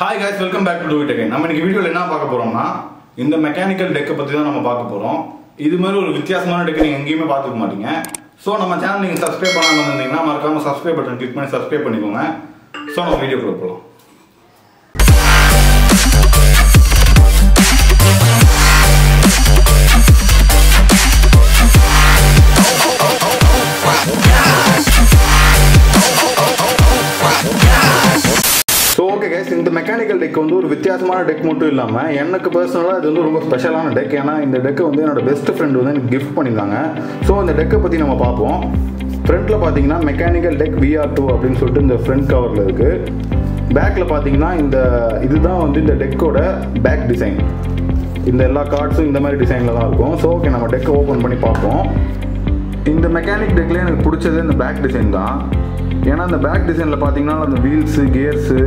Hi guys welcome back to to நம்ம இன்னைக்கு வீடியோவில் என்ன பார்க்க போகிறோம்னா இந்த மெக்கானிக்கல் டெக்கை பற்றி தான் நம்ம பார்க்க போகிறோம் இது மாதிரி ஒரு வித்தியாசமான டெக்கை நீங்கள் எங்கேயுமே பார்த்துக்க மாட்டீங்க. ஸோ நம்ம சேனல் நீங்கள் சப்ஸ்கிரைப் பண்ணாமல் இருந்தீங்கன்னா மறக்காம சப்ஸ்கிரைப் பட்டன் கிளிக் பண்ணி சப்ஸ்கிரைப் பண்ணிக்கோங்க. ஸோ நம்ம வீடியோக்குள்ள போகலாம் இந்த மெக்கானிக்கல் டெக் வந்து ஒரு வித்தியாசமான டெக் மட்டும் இல்லாமல் எனக்கு பர்சனலாக இது வந்து ரொம்ப ஸ்பெஷலான டெக் ஏன்னா இந்த டெக்கை வந்து என்னோட பெஸ்ட் ஃப்ரெண்ட் வந்து எனக்கு கிஃப்ட் பண்ணியிருந்தாங்க. ஸோ இந்த டெக்கை பற்றி நம்ம பார்ப்போம். ஃப்ரண்ட்டில் பார்த்தீங்கன்னா மெக்கானிக்கல் டெக் விஆர் டூ அப்படின்னு சொல்லிட்டு இந்த ஃப்ரண்ட் கவரில் இருக்குது பேக்கில் பார்த்தீங்கன்னா இந்த இதுதான் வந்து இந்த டெக்கோட பேக் டிசைன் இந்த எல்லா கார்ட்ஸும் இந்த மாதிரி டிசைனில் தான் இருக்கும். ஸோ ஓகே நம்ம டெக்கை ஓப்பன் பண்ணி பார்ப்போம். இந்த மெக்கானிக் டெக்கில் எனக்கு பிடிச்சது இந்த பேக் டிசைன் தான். ஏன்னா அந்த பேக் டிசைனில் பார்த்தீங்கன்னா அந்த வீல்ஸு கியர்ஸு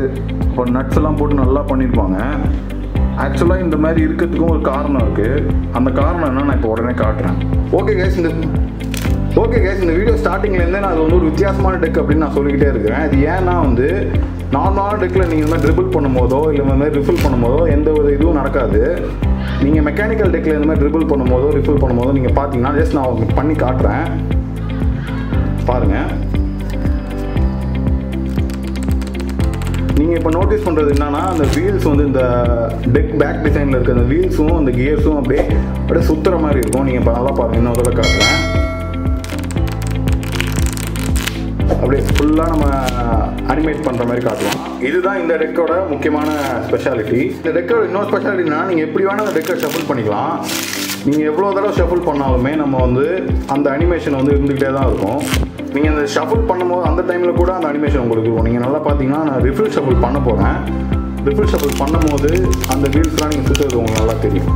அப்புறம் நட்ஸ் எல்லாம் போட்டு நல்லா பண்ணியிருப்பாங்க ஆக்சுவலாக இந்த மாதிரி இருக்கிறதுக்கும் ஒரு காரணம் இருக்குது அந்த காரணம் என்ன நான் இப்போ உடனே காட்டுறேன். ஓகே கேஸ் இந்த ஓகே கேஸ் இந்த வீடியோ ஸ்டார்டிங்லேருந்தே நான் அது வந்து ஒரு வித்தியாசமான டெக் அப்படின்னு நான் சொல்லிக்கிட்டே இருக்கிறேன். இது ஏன்னா வந்து நார்மலான டெக்கில் நீங்கள் இந்த மாதிரி ட்ரிபிள் பண்ணும்போதோ இல்லை இந்த மாதிரி ரிஃபில் பண்ணும்போதோ எந்த ஒரு இதுவும் நடக்காது. நீங்கள் மெக்கானிக்கல் டெக்கில் இந்த மாதிரி ட்ரிபிள் பண்ணும்போதோ ரிஃபில் பண்ணும்போதோ நீங்கள் பார்த்தீங்கன்னா ஜஸ்ட் நான் பண்ணி காட்டுறேன். பாருங்கள் நீங்கள் இப்போ நோட்டீஸ் பண்ணுறது என்னன்னா அந்த வீல்ஸ் வந்து இந்த டெக் பேக் டிசைனில் இருக்க அந்த வீல்ஸும் அந்த கியர்ஸும் அப்படியே அப்படியே சுற்றுற மாதிரி இருக்கும். நீங்கள் இப்போ நல்லா பாருங்க இன்னொரு தடவை காட்டுறேன். அப்படியே ஃபுல்லாக நம்ம அனிமேட் பண்ணுற மாதிரி காட்டுவோம் இதுதான் இந்த டெக்கோட முக்கியமான ஸ்பெஷாலிட்டி இந்த டெக்கோட இன்னொரு ஸ்பெஷாலிட்டினா நீங்கள் எப்படி வேணால் அந்த டெக்கை ஷஃபிள் பண்ணிக்கலாம். நீங்கள் எவ்வளோ தடவை ஷஃபிள் பண்ணாலுமே நம்ம வந்து அந்த அனிமேஷன் வந்து இருந்துக்கிட்டே தான் இருக்கும். நீங்கள் அந்த ஷஃபிள் பண்ணும்போது அந்த டைமில் கூட அந்த அனிமேஷன் உங்களுக்கு இருக்கும். நீங்கள் நல்லா பார்த்தீங்கன்னா நான் ரிஃபில் ஷஃபிள் பண்ண போகிறேன் ரிஃபில் ஷஃபிள் பண்ணும்போது அந்த வீல்ஸ்லாம் நீங்கள் சுற்றுறது உங்களுக்கு நல்லா தெரியும்.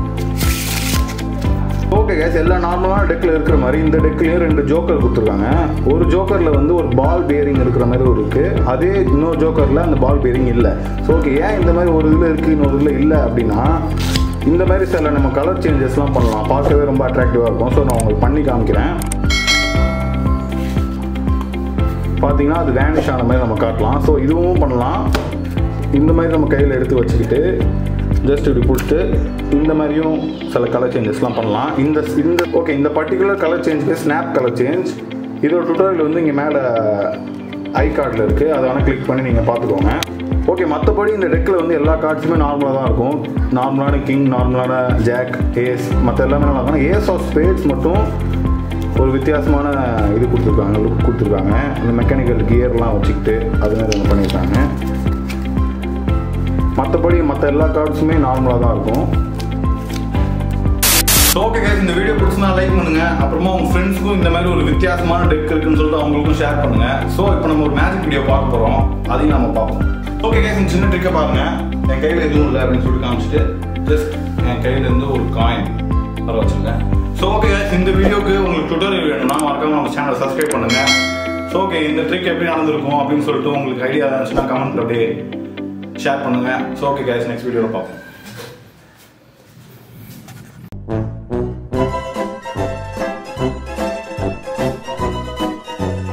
ஓகே கேஸ் எல்லா நார்மலான டெக்கில் இருக்கிற மாதிரி இந்த டெக்லேயும் ரெண்டு ஜோக்கர் கொடுத்துருக்காங்க. ஒரு ஜோக்கரில் வந்து ஒரு பால் பேரிங் இருக்கிற மாதிரி ஒரு இருக்குது அதே இன்னொரு ஜோக்கரில் அந்த பால் பேரிங் இல்லை. ஸோ ஓகே ஏன் இந்த மாதிரி ஒரு இதில் இருக்குது இன்னொரு இதில் இல்லை அப்படின்னா இந்த மாதிரி சில நம்ம கலர் சேஞ்சஸ்லாம் பண்ணலாம். பார்க்கவே ரொம்ப அட்ராக்டிவாக இருக்கும். ஸோ நான் உங்களுக்கு பண்ணி காமிக்கிறேன். பார்த்தீங்கன்னா அது வேனிஷ் ஆன மாதிரி நம்ம காட்டலாம். ஸோ இதுவும் பண்ணலாம். இந்த மாதிரி நம்ம கையில் எடுத்து வச்சுக்கிட்டு ஜஸ்ட் இப்படி பிடிச்சிட்டு இந்த மாதிரியும் சில கலர் சேஞ்சஸ்லாம் பண்ணலாம். இந்த இந்த ஓகே இந்த பர்டிகுலர் கலர் சேஞ்சுக்கு ஸ்னாப் கலர் சேஞ்ச் இதோட டுட்டோரியல் வந்து இங்கே மேலே ஐ கார்டில் இருக்குது அதை வேணால் கிளிக் பண்ணி நீங்கள் பார்த்துக்கோங்க. ஓகே மற்றபடி இந்த டெக்கில் வந்து எல்லா கார்ட்ஸுமே நார்மலாக தான் இருக்கும். நார்மலான கிங் நார்மலான ஜாக் ஏஸ் மற்ற எல்லாமே நல்லா இருக்கும். ஏஸ் ஆஃப் ஸ்பேட்ஸ் மட்டும் ஒரு வித்தியாசமான இது கொடுத்துருக்காங்க லுக் கொடுத்துருக்காங்க. அந்த மெக்கானிக்கல் கியர்லாம் வச்சுக்கிட்டு அது மாதிரி ஒன்று பண்ணியிருக்காங்க. மற்றபடி மற்ற எல்லா கார்ட்ஸுமே நார்மலாக தான் இருக்கும். ஸோ ஓகே கேஸ் இந்த வீடியோ பிடிச்சினா லைக் பண்ணுங்க. அப்புறமா உங்க ஃப்ரெண்ட்ஸுக்கும் இந்த மாதிரி ஒரு வித்தியாசமான டெக் இருக்குன்னு சொல்லிட்டு அவங்களுக்கும் ஷேர் பண்ணுங்க. ஸோ இப்போ நம்ம ஒரு மேஜிக் வீடியோ பார்க்க போகிறோம் அதையும் நம்ம பார்ப்போம். சின்ன ட்ரிக்கை பாருங்க. என் கையில் எதுவும் இல்லை அப்படின்னு சொல்லிட்டு காமிச்சிட்டு ஜஸ்ட் என் கையில இருந்து ஒரு காயின் வர வச்சுருங்க. ஸோ ஓகே இந்த வீடியோக்கு உங்களுக்கு டுட்டோரியல் வேணும்னா மறக்காம நம்ம சேனலை சப்ஸ்கிரைப் பண்ணுங்க. ஸோ ஓகே இந்த ட்ரிக் எப்படி நடந்திருக்கும் அப்படின்னு சொல்லிட்டு உங்களுக்கு ஐடியா இருந்துச்சுன்னா கமெண்ட் அப்படியே ஷேர் பண்ணுங்க. ஸோ ஓகே கேஸ் நெக்ஸ்ட் வீடியோவில் பார்ப்போம்.